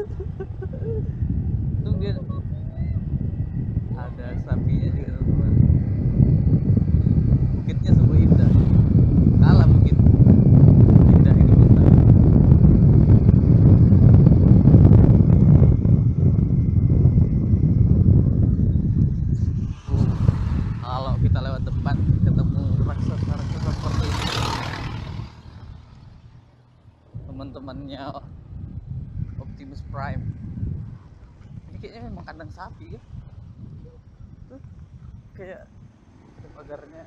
untung dia ada sapinya juga teman bukitnya sungguh indah. Kalah bukit. Indah ini bentar uh, oh, kalau kita lewat tempat ketemu raksasa raksasa seperti ini. Teman-temannya. Optimus Prime. Ini kayaknya memang kandang sapi ya. Tuh kayak pagarnya.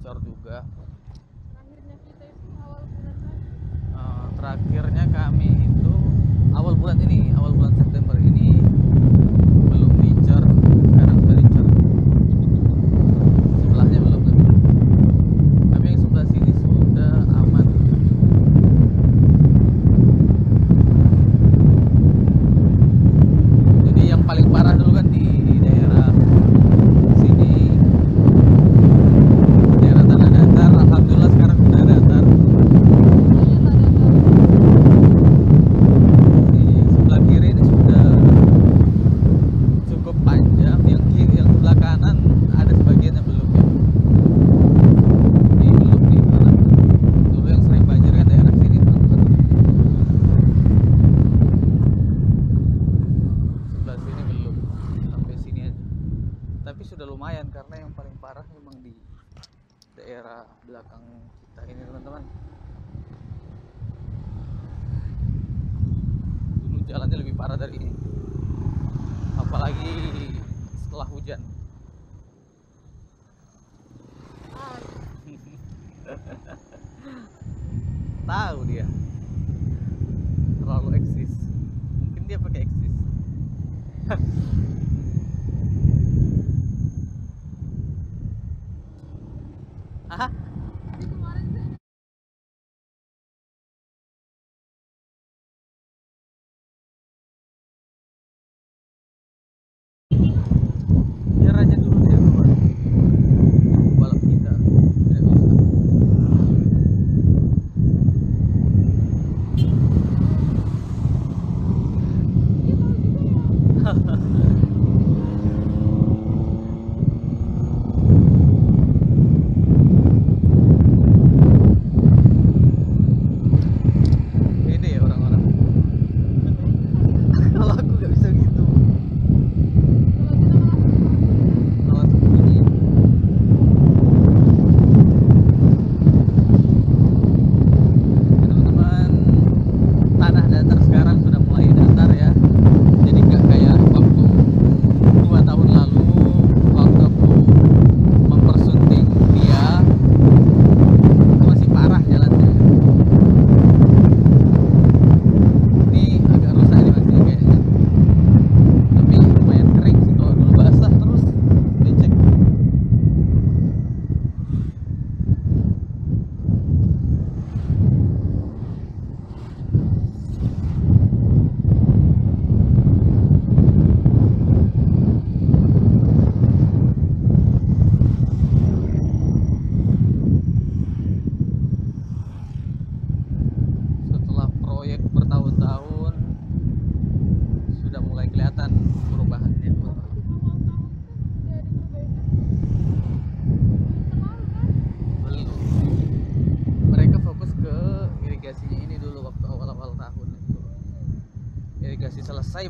bocor juga. Eh, terakhirnya kami itu awal bulan ini awal bulan September ini. jalannya lebih parah dari ini. Apalagi setelah hujan. Ah. Tahu dia. Terlalu eksis. Mungkin dia pakai eksis. Aha.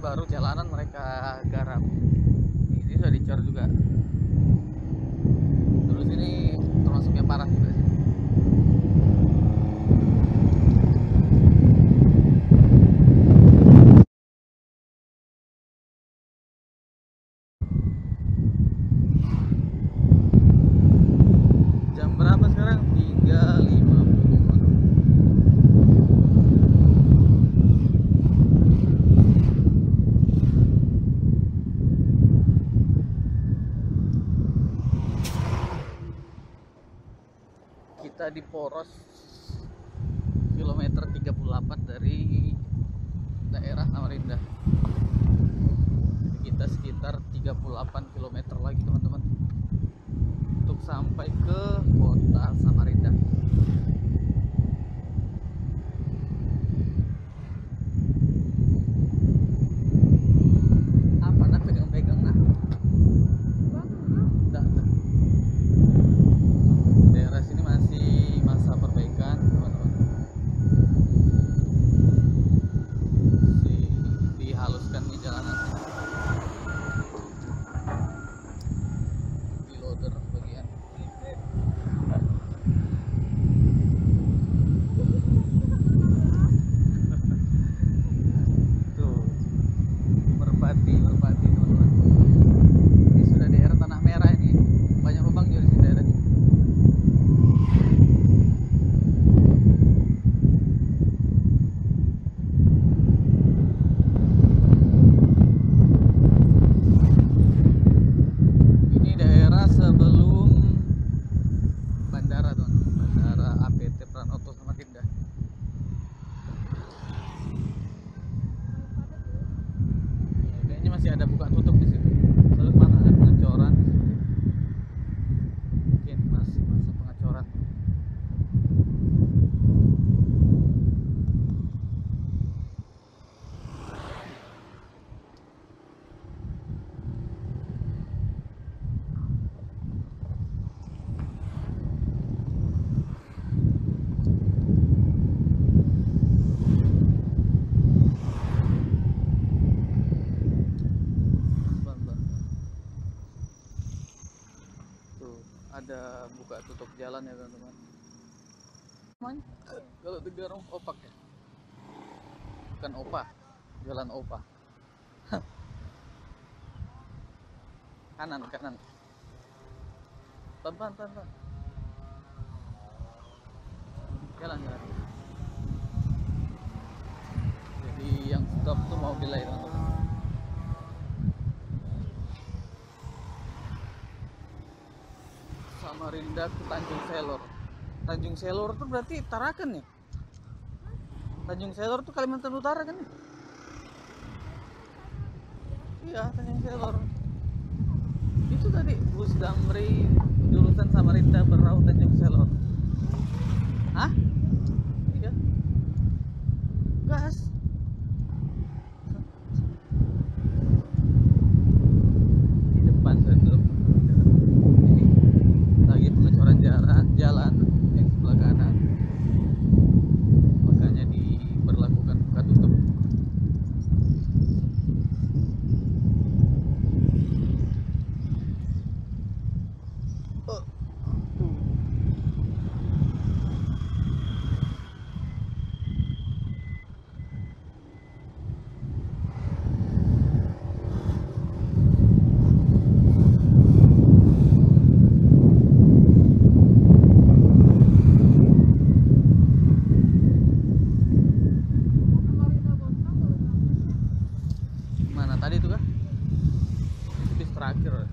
baru jalanan mereka garam ini sudah dicor juga. Terus ini termasuknya parah juga. Kita sekitar 38 km lagi teman-teman. Untuk sampai ke kota Samarinda buka tutup jalan ya teman-teman. Kalau Tegarong opak ya? Bukan opa, jalan opa. kanan, kanan. Pelan-pelan, pelan-pelan. Jalan, jalan. Jadi yang stop tuh mobil lain teman-teman. Samarinda ke Tanjung Selor. Tanjung Selor tuh berarti Tarakan ya? Tanjung Selor tuh Kalimantan Utara kan? ya? Iya, Tanjung Selor. Itu tadi bus Damri jurusan Samarinda Berau Tanjung Selor. Hah? Iya. Gas. Di depan saya Ini lagi pengecoran jalan jalan yang sebelah kanan makanya diberlakukan buka tutup Oh, tuh. Samarinda Bontang baru berangkat. mana tadi itu bis terakhir